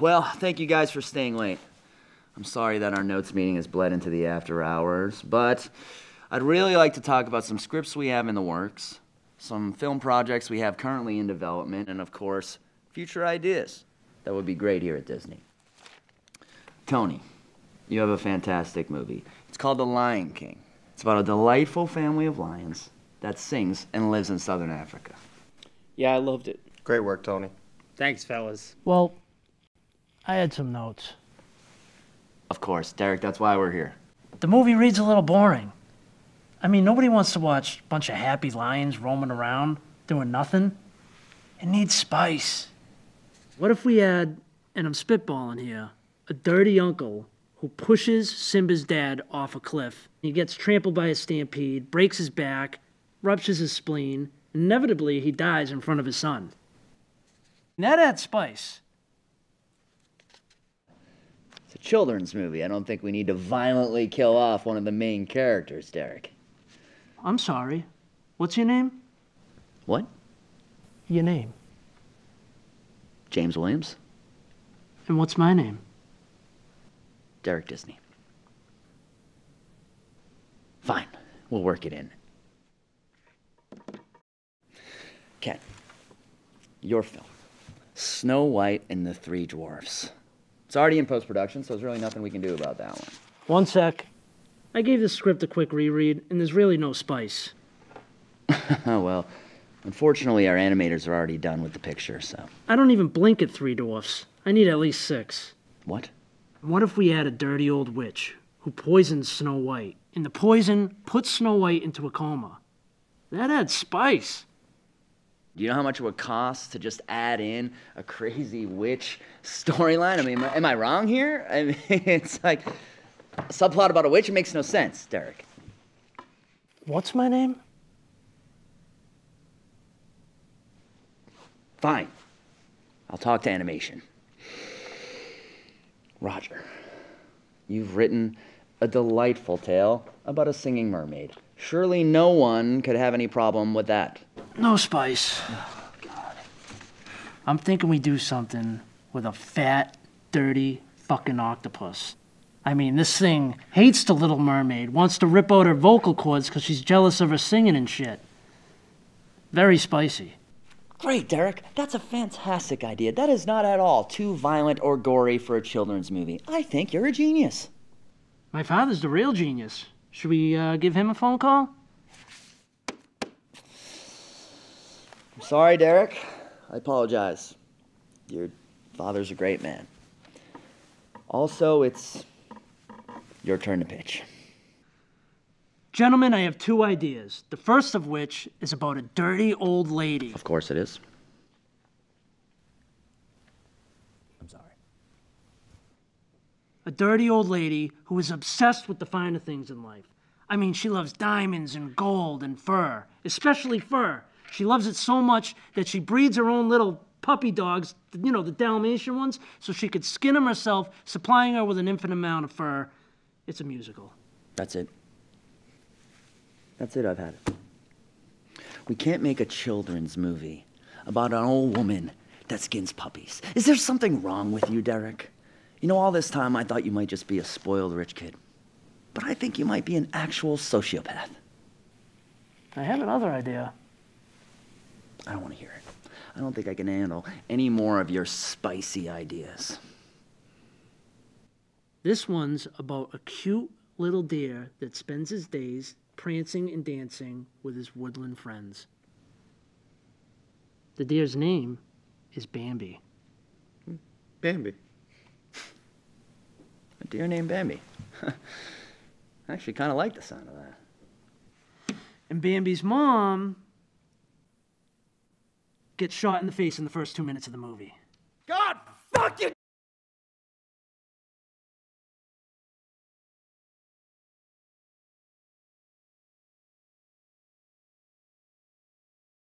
well, thank you guys for staying late. I'm sorry that our notes meeting has bled into the after hours, but I'd really like to talk about some scripts we have in the works, some film projects we have currently in development, and of course, future ideas that would be great here at Disney. Tony, you have a fantastic movie. It's called The Lion King. It's about a delightful family of lions that sings and lives in southern Africa. Yeah, I loved it. Great work, Tony. Thanks, fellas. Well, I had some notes. Of course, Derek, that's why we're here. The movie reads a little boring. I mean, nobody wants to watch a bunch of happy lions roaming around doing nothing. It needs spice. What if we had, and I'm spitballing here, a dirty uncle who pushes Simba's dad off a cliff? He gets trampled by a stampede, breaks his back, ruptures his spleen, inevitably he dies in front of his son. And that adds spice. It's a children's movie. I don't think we need to violently kill off one of the main characters, Derek. I'm sorry. What's your name? What? Your name. James Williams? And what's my name? Derek Disney. Fine. We'll work it in. Ken, your film. Snow White and the Three Dwarfs. It's already in post production, so there's really nothing we can do about that one. One sec. I gave the script a quick reread, and there's really no spice. oh, well, unfortunately, our animators are already done with the picture, so. I don't even blink at three dwarfs. I need at least six. What? What if we had a dirty old witch who poisons Snow White, and the poison puts Snow White into a coma? That adds spice. Do you know how much it would cost to just add in a crazy witch storyline? I mean, am I, am I wrong here? I mean, it's like a subplot about a witch. It makes no sense, Derek. What's my name? Fine. I'll talk to animation. Roger, you've written a delightful tale about a singing mermaid. Surely no one could have any problem with that. No spice. I'm thinking we do something with a fat, dirty fucking octopus. I mean, this thing hates the little mermaid, wants to rip out her vocal cords because she's jealous of her singing and shit. Very spicy. Great, Derek. That's a fantastic idea. That is not at all too violent or gory for a children's movie. I think you're a genius. My father's the real genius. Should we uh, give him a phone call? I'm sorry, Derek. I apologize. Your father's a great man. Also, it's your turn to pitch. Gentlemen, I have two ideas. The first of which is about a dirty old lady. Of course, it is. I'm sorry. A dirty old lady who is obsessed with the finer things in life. I mean, she loves diamonds and gold and fur, especially fur. She loves it so much that she breeds her own little puppy dogs, you know, the Dalmatian ones, so she could skin them herself, supplying her with an infinite amount of fur. It's a musical. That's it. That's it, I've had it. We can't make a children's movie about an old woman that skins puppies. Is there something wrong with you, Derek? You know, all this time I thought you might just be a spoiled rich kid. But I think you might be an actual sociopath. I have another idea. I don't want to hear it. I don't think I can handle any more of your spicy ideas. This one's about a cute little deer that spends his days prancing and dancing with his woodland friends. The deer's name is Bambi. Bambi. A deer named Bambi. I actually kind of like the sound of that. And Bambi's mom gets shot in the face in the first two minutes of the movie.